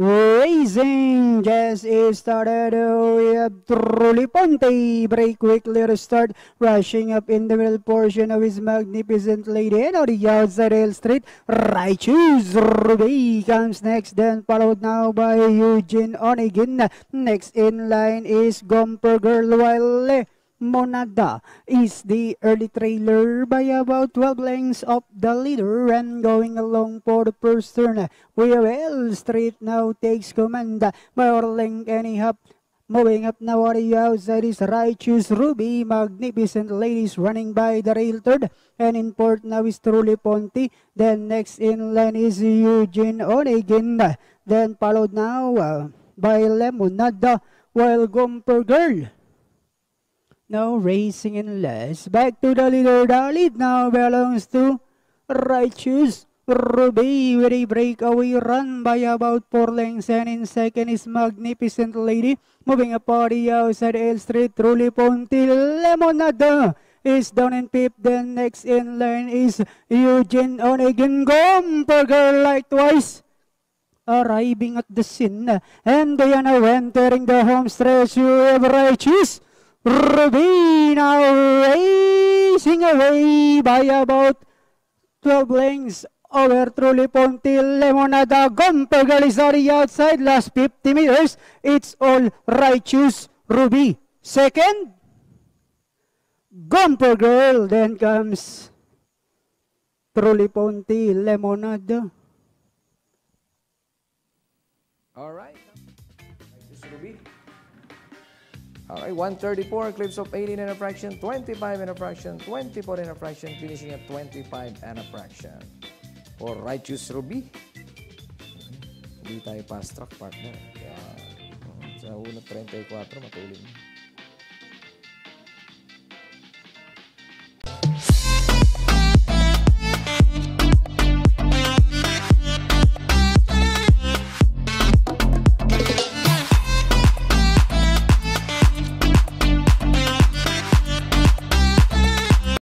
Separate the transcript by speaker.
Speaker 1: Racing just is started. We have Truly Ponte. Break quickly restart. Rushing up in the middle portion of his magnificent lady. And on the outside Hill Street. Righteous Ruby comes next. Then followed now by Eugene Onegin. Next in line is Gomper Girl. While Monada is the early trailer by about 12 lengths of the leader and going along for the first turn. Well Street now takes command by length and a half. Moving up now on the outside is Righteous Ruby. Magnificent ladies running by the rail third. And in port now is Truly Ponte. Then next in line is Eugene Onegin. Then followed now uh, by Lemonada while Gomper Girl now racing in last. Back to the leader. The now belongs to Righteous Ruby with a breakaway run by about four lengths. And in second is Magnificent Lady. Moving on the outside L Street. Truly Ponte Lemonada is down in fifth. Then next in line is Eugene Onegin. Gomper girl like twice arriving at the scene. And now entering the home stretch. You have Righteous. Ruby now racing away by about 12 lengths over Truly Ponte Lemonada. Gompergal is the outside. Last 50 meters. It's all righteous. Ruby. Second. Gomper Girl. Then comes Truly Ponte Lemonada.
Speaker 2: All right. Ruby. Right, 134, clips of 18 and a fraction, 25 and a fraction, 24 and a fraction, finishing at 25 and a fraction. For Righteous Ruby. Hindi tayo fast track partner. Uh, sa unang 34, matulog.